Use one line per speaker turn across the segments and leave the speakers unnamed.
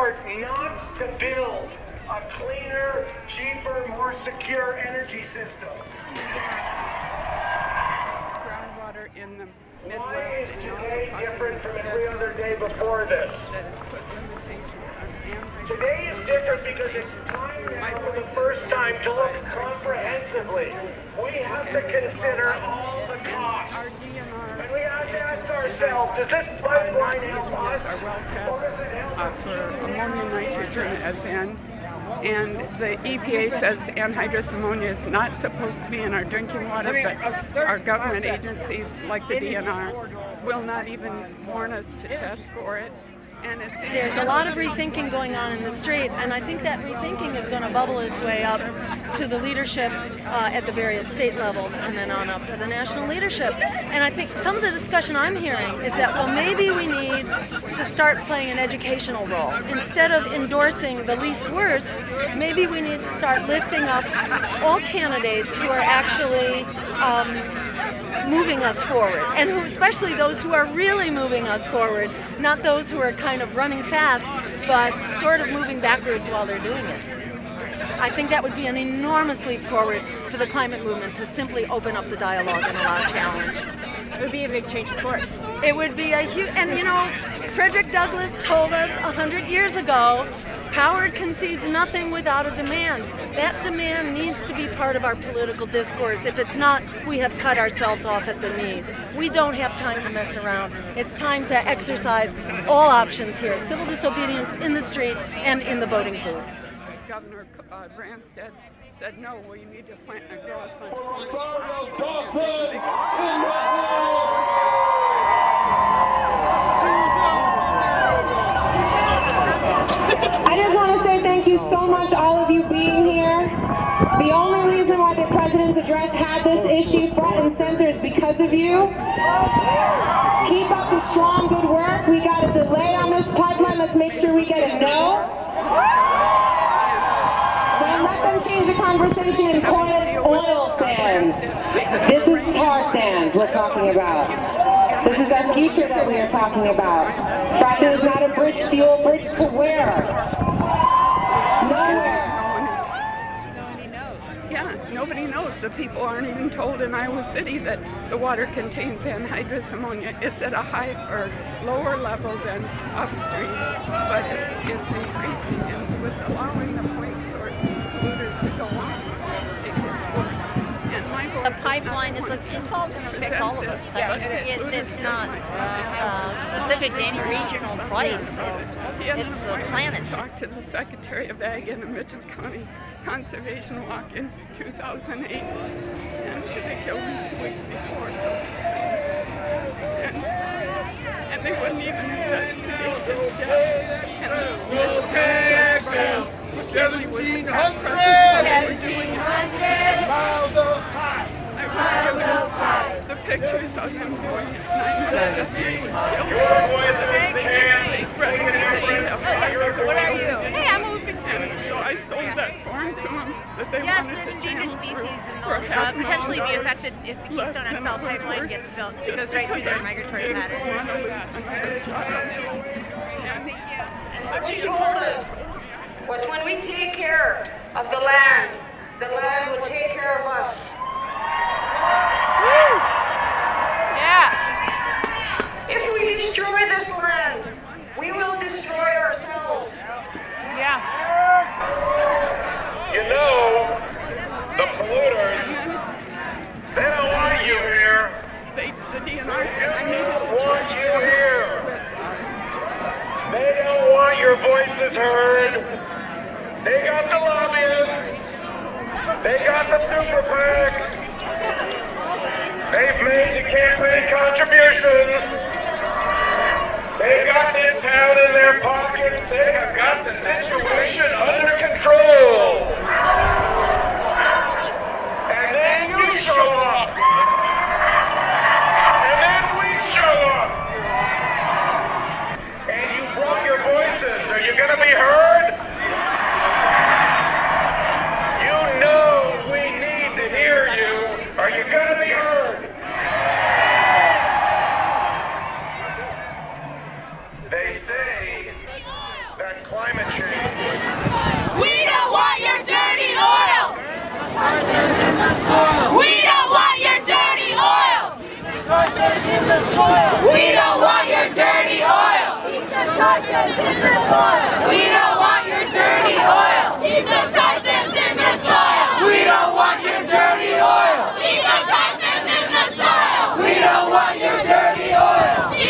support not to build a cleaner, cheaper, more secure energy system.
Groundwater in the
Why is
Midwest and also
today different from every other day before this?
that has put limitations on anhydrous
Today is different because it's time now for the first time to look comprehensively. We have to consider all the costs.
Our DNR
And we have to ask ourselves,
our well tests uh, for ammonium nitrogen as N. And the EPA says anhydrous ammonia is not supposed to be in our drinking water, but our government agencies, like the DNR, will not even warn us to test for it.
There's a lot of rethinking going on in the street, and I think that rethinking is going to bubble its way up to the leadership uh, at the various state levels and then on up to the national leadership. And I think some of the discussion I'm hearing is that, well, maybe we need to start playing an educational role. Instead of endorsing the least worst, maybe we need to start lifting up all candidates who are actually. Um, moving us forward, and who, especially those who are really moving us forward, not those who are kind of running fast but sort of moving backwards while they're doing it. I think that would be an enormous leap forward for the climate movement to simply open up the dialogue and allow challenge.
It would be a big change of course.
It would be a huge, and you know, Frederick Douglass told us a hundred years ago, power concedes nothing without a demand. That demand needs to be part of our political discourse. If it's not, we have cut ourselves off at the knees. We don't have time to mess around. It's time to exercise all options here, civil disobedience in the street and in the voting booth.
Governor uh, Branstad said, no, we need to plant a grass
I just want to say thank you so much, all of you being here. The only reason why the President's address had this issue front and center is because of you. Keep up the strong, good work. We got a delay on this pipeline. Let's make sure we get a no. Don't let them change the conversation and call it oil sands. This is tar sands we're talking about. This is our future that we are talking about. Fracking is not a bridge fuel. Bridge to where?
Nobody knows. The people aren't even told in Iowa City that the water contains anhydrous ammonia. It's at a high or lower level than upstream, but it's it's increasing. And with allowing The
pipeline is,
one
a, it's all going to affect all of us. I mean, it's, it's not uh, specific to any regional place.
He had
It's
an
the planet.
to Talk to the Secretary of Ag in the Mitchell County Conservation Walk in 2008, and they killed him two weeks before. So, and, and they wouldn't even investigate his death. And the Mitchell County Fairground family was the past president. They were doing it.
Miles up high.
I was given the pictures of him doing it. Nine minutes after he was killed. So that they they threatened to say have fire.
What are you?
Hey, I'm moving.
And so I sold that farm to him that they
Yes,
wanted
the
to
endangered
channel
species
through
and
for
they'll
half
uh,
a million
potentially be
dollars.
affected if the
Less
Keystone
than
XL
it was
pipeline
worth,
gets built.
just
It goes right through their migratory pattern.
want to lose another child. And
What she told us was when we take care of the land, the land will take care of us.
Yeah.
If we destroy this land, we will destroy ourselves.
Yeah.
You know, the polluters, they don't want you here.
they, the DNR said I
They
needed
don't
to
want you here. They don't want your voices heard. They got the lobbyists. They got the super PACs. They've made the campaign contributions. They got this town in their pockets. They have got the situation under control. And then you show up. Climate
change. We don't want your dirty oil. We don't want your dirty oil. We don't want your dirty oil. We don't want your dirty oil. Keep the toxins in the soil. We don't want your dirty oil. Keep the toxins in the soil. We don't want your dirty oil.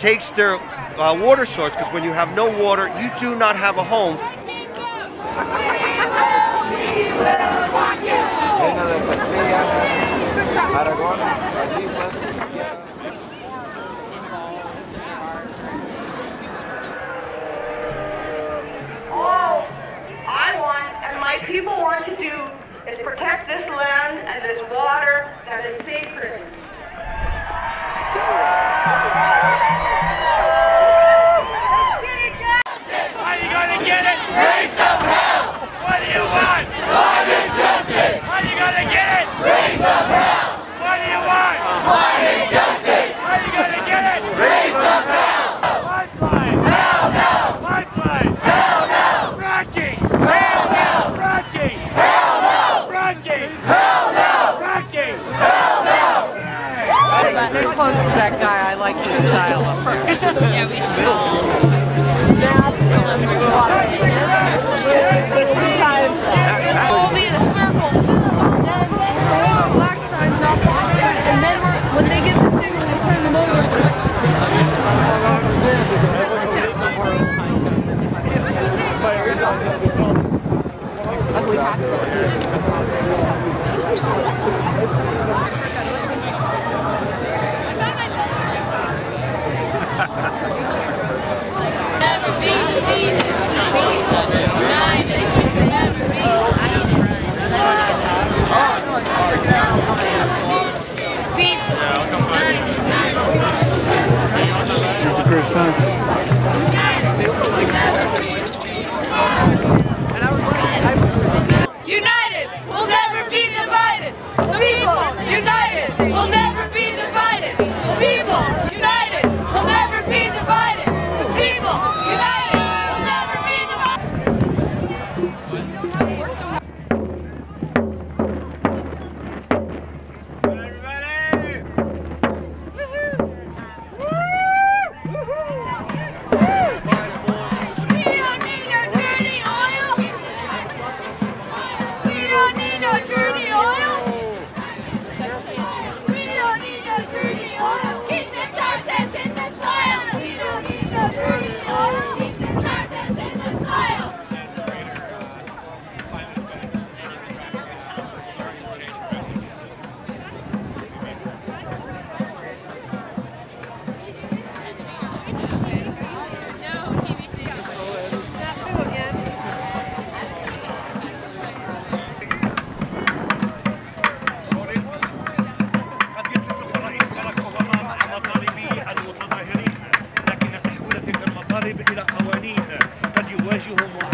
takes their uh, water source, because when you have no water, you do not have a home.
All I want, and my people want to do, is protect this land and this water that is sacred.
Obrigado. المغرب إلى قوانين قد يواجه معارضه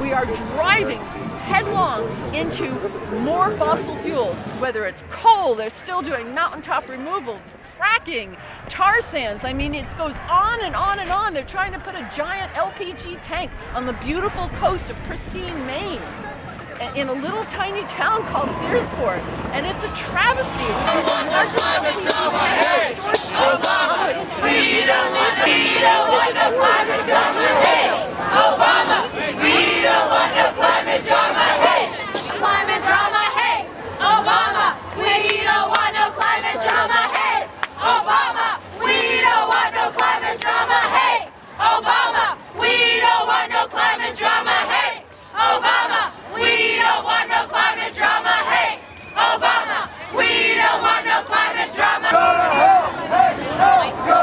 we
are driving headlong into more fossil fuels, whether it's coal, they're still doing mountaintop removal, fracking, tar sands. I mean, it goes on and on and on. They're trying to put a giant LPG tank on the beautiful coast of pristine Maine in a little tiny town called Searsport, and it's a travesty.
We don't want. Hey, climate drama. Hey, Obama, we don't want no climate drama. Hey, Obama, we don't want no climate drama. Hey, Obama, we don't want no climate drama. Hey, Obama, we don't want no climate drama. Hey, Obama, we don't want no climate drama. Hey, Obama, we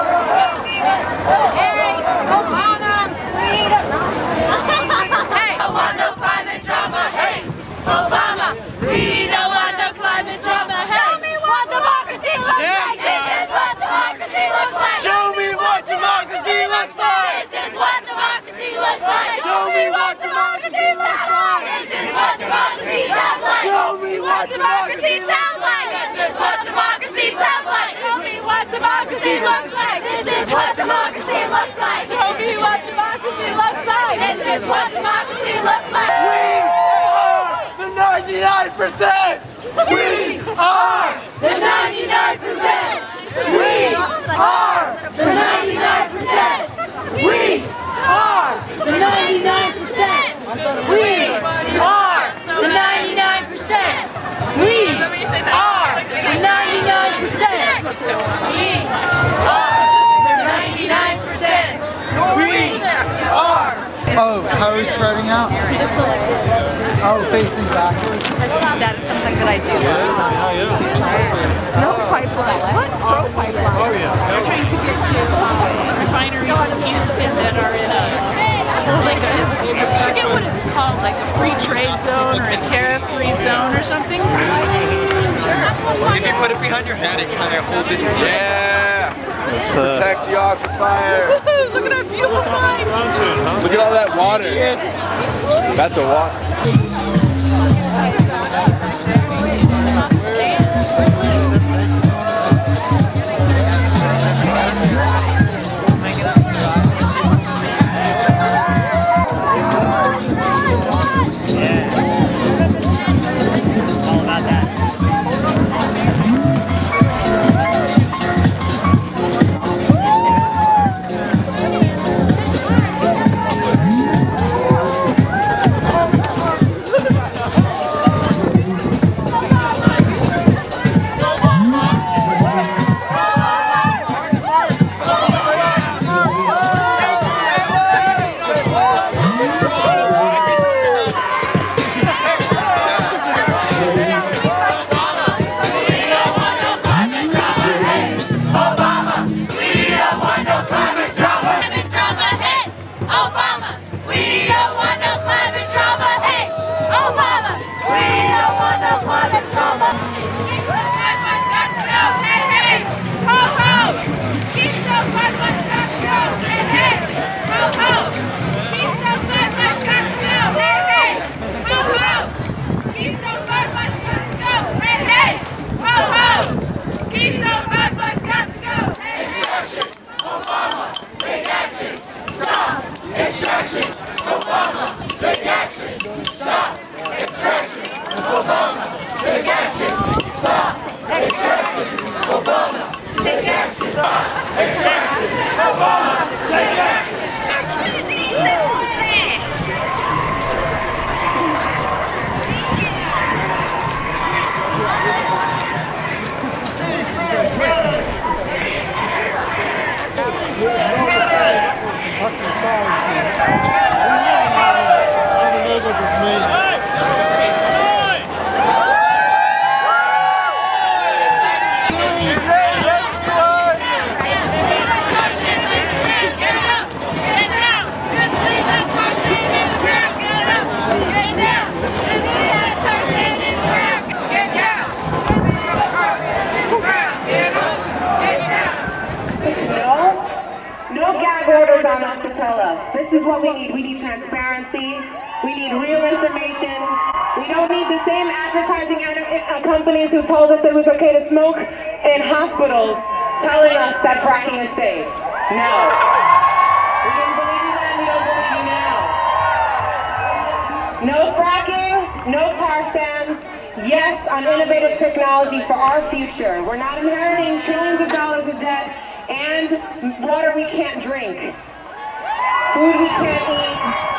don't Hey, don't want no climate drama. Hey, Obama, we don't want no climate drama. Show me what democracy looks like. This is what democracy looks like. Show me what democracy looks like. This is what democracy looks like. Show me what democracy looks like. This is what democracy sounds like. Show me what democracy sounds like. This is what democracy sounds like. Show me what democracy looks like. This is what democracy looks like. Show me what democracy looks like. This is what democracy looks like.
The 99%! We are
The 99%! We are the 99%! We are the 99%! We are the 99%! We are the 99%! We are the 99%! We are
Oh, how are we spreading out?
This way.
Oh, facing back.
That is something that I do. Yeah, yeah. No pipeline. What? Pro pipeline.
Oh, yeah.
We're trying to get to um, refineries in Houston that are in a like a, it's, I forget what it's called, like a free trade zone or a tariff-free zone or something.
If you put it behind your head, it kind of holds it. Yeah. Protect the aquifer.
Look at that beautiful sign.
Look at all that water. That's a water.
Obama! Take action! Obama! Take action! Need real information. We don't need the same advertising uh, companies who told us it was okay to smoke in hospitals telling us that fracking is safe. No. We didn't believe you then, we don't believe you now. No fracking, no tar sands. Yes on innovative technology for our future. We're not inheriting trillions of dollars of debt and water we can't drink. Food we can't eat.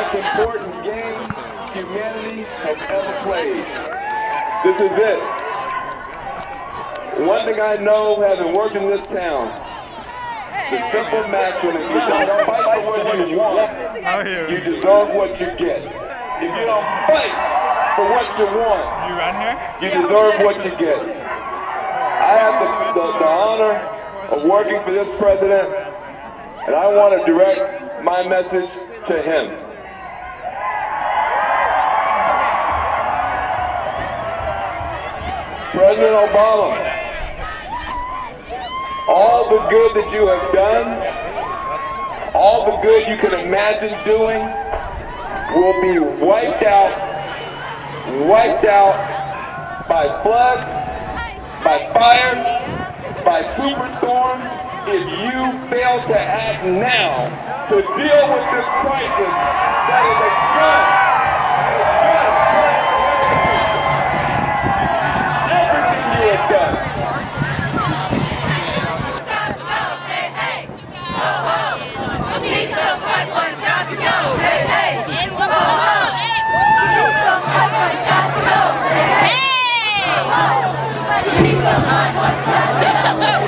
Most important game humanity has ever played. This is it. One thing I know, having worked in this town, the simple maxim is you don't fight for what you want, you deserve what you get. If you don't fight for what you want, you deserve what you get. I have the, the, the honor of working for this president, and I want to direct my message to him. President Obama, all the good that you have done, all the good you can imagine doing, will be wiped out, wiped out by floods, by fires, by superstorms, if you fail to act now to deal with this crisis that is a gun.
We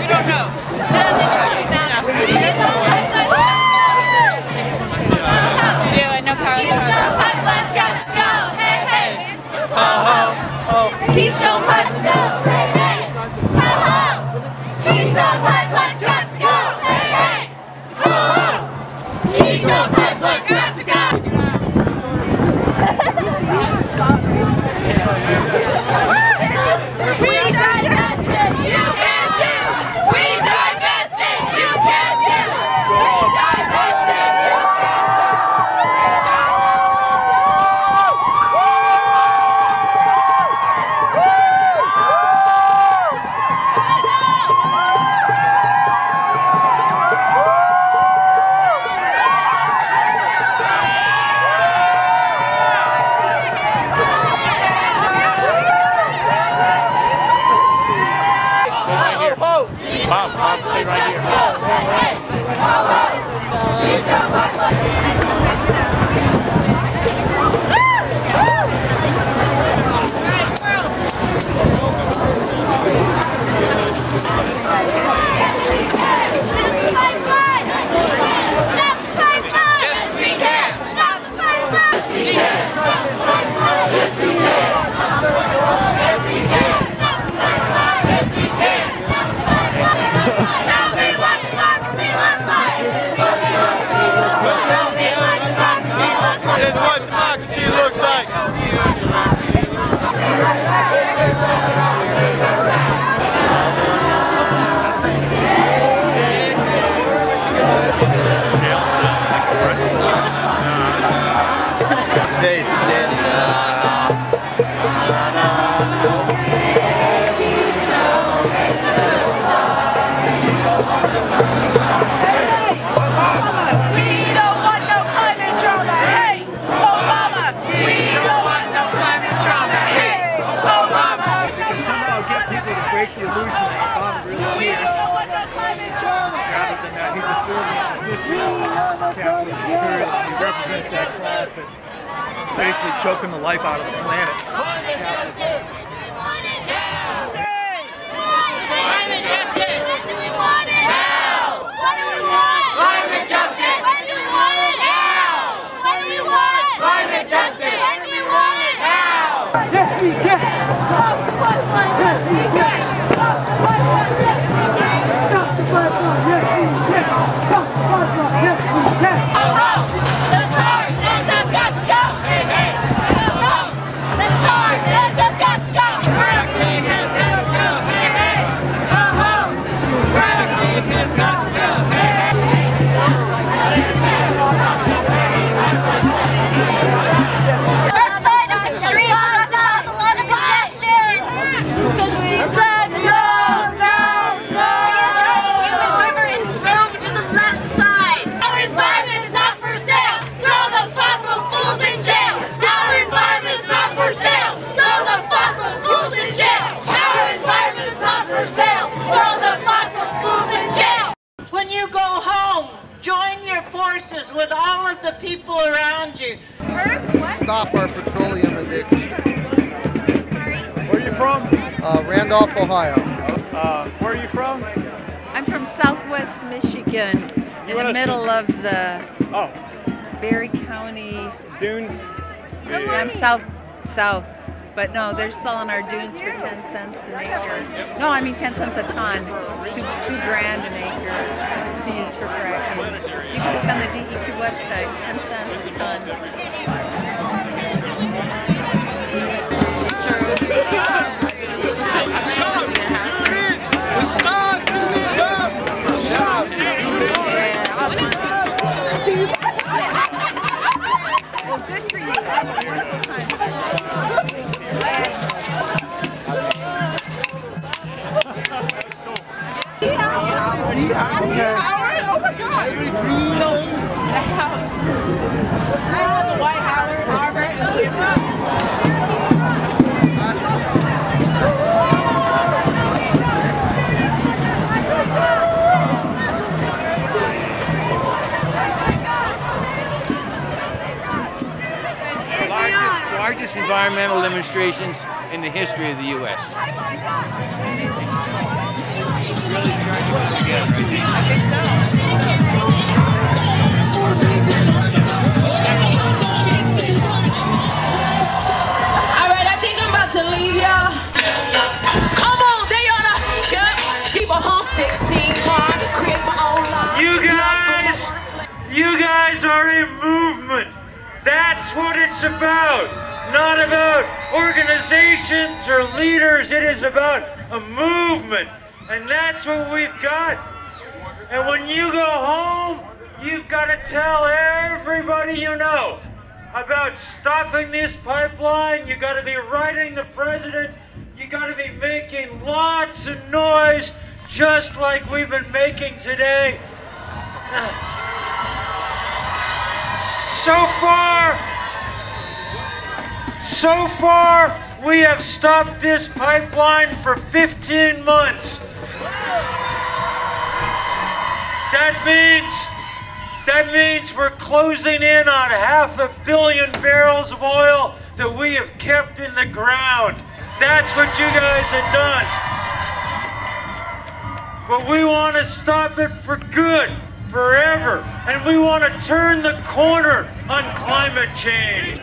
don't know. Keystone Pipeline's got to go. Hey hey. Ho ho. Keystone Pipeline's got to go. Hey hey. Ho ho. Keystone Pipeline's got to go.
Represents that class that's basically choking the life out of the planet.
Climate justice. Climate justice. Do we want it? Now. What do we want? Climate justice. Do we want it? Now. What do we want? Climate justice. Do we want? Now.
Yes, we can.
Stop the pipeline. Yes, we can. Stop the. Yes, we can.
Stop the
voices
Stop our petroleum addiction.
Where are you from?
Uh, Randolph, Ohio.
Uh, where are you from?
I'm from Southwest Michigan, in the middle of the
Oh.
Berrien County.
Dunes.
I'm south, south. But no, they're selling our dunes for 10 cents an acre. No, I mean 10 cents a ton. Two, two grand an acre to use for fracking. You can look on the DEQ website, 10 cents a ton.
Oh my God! No. I know the White Howard,
environmental demonstrations in the history of the U.S.
All right, I think I'm about to leave y'all. Come on, they oughta keep a whole 16 car, create my own life.
You guys, you guys are a movement. That's what it's about. Not about organizations or leaders. It is about a movement. And that's what we've got. And when you go home, you've got to tell everybody you know about stopping this pipeline. You've got to be writing the president. You've got to be making lots of noise, just like we've been making today. So far, so far, we have stopped this pipeline for 15 months. That means that means we're closing in on half a billion barrels of oil that we have kept in the ground. That's what you guys have done. But we want to stop it for good, forever. And we want to turn the corner on climate change.